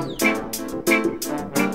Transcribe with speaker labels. Speaker 1: Música